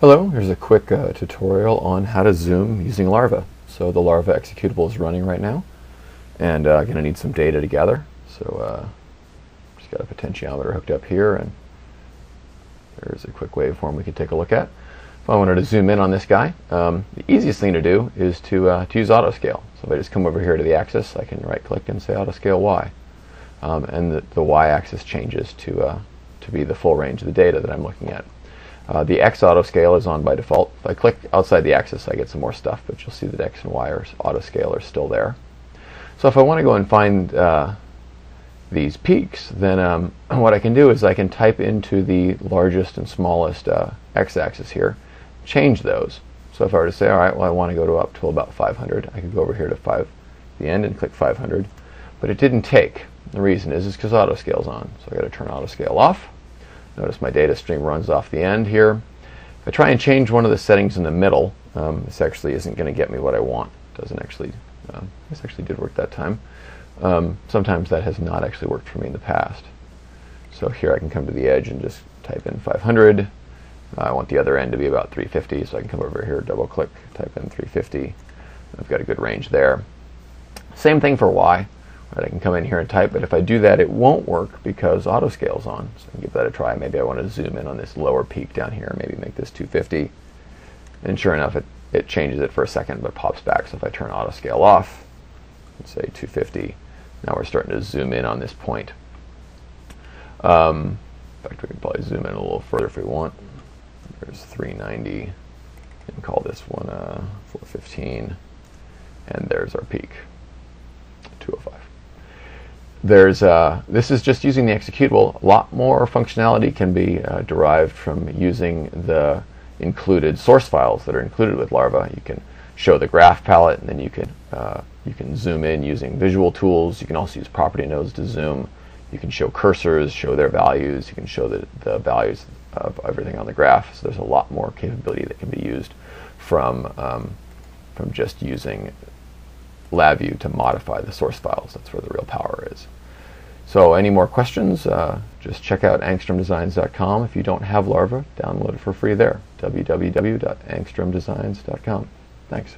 Hello, here's a quick uh, tutorial on how to zoom using Larva. So the Larva executable is running right now and uh, going to need some data to gather. So uh, just got a potentiometer hooked up here and there's a quick waveform we can take a look at. If I wanted to zoom in on this guy, um, the easiest thing to do is to, uh, to use autoscale. So if I just come over here to the axis, I can right click and say autoscale Y. Um, and the, the Y axis changes to, uh, to be the full range of the data that I'm looking at. Uh, the X auto scale is on by default. If I click outside the axis, I get some more stuff, but you'll see that X and Y are auto scale are still there. So if I want to go and find uh, these peaks, then um, what I can do is I can type into the largest and smallest uh, x-axis here, change those. So if I were to say, all right, well, I want to go to up to about 500, I could go over here to 5, the end, and click 500. But it didn't take. The reason is is because auto scale's on. So I got to turn auto scale off. Notice my data stream runs off the end here. If I try and change one of the settings in the middle, um, this actually isn't going to get me what I want. It doesn't actually, um, this actually did work that time. Um, sometimes that has not actually worked for me in the past. So here I can come to the edge and just type in 500. Uh, I want the other end to be about 350, so I can come over here, double click, type in 350. I've got a good range there. Same thing for Y. Right, I can come in here and type, but if I do that, it won't work because auto scale's on. So I can give that a try. Maybe I want to zoom in on this lower peak down here, maybe make this 250. And sure enough, it, it changes it for a second, but pops back. So if I turn auto scale off, let's say 250, now we're starting to zoom in on this point. Um, in fact, we can probably zoom in a little further if we want. There's 390, and call this one uh, 415, and there's our peak, 205 there's uh, this is just using the executable. A lot more functionality can be uh, derived from using the included source files that are included with Larva. You can show the graph palette, and then you can uh, you can zoom in using visual tools. You can also use property nodes to zoom. You can show cursors, show their values. You can show the, the values of everything on the graph. So there's a lot more capability that can be used from um, from just using LabVIEW to modify the source files. That's where the real power is. So any more questions, uh, just check out angstromdesigns.com. If you don't have Larva, download it for free there, www.angstromdesigns.com. Thanks.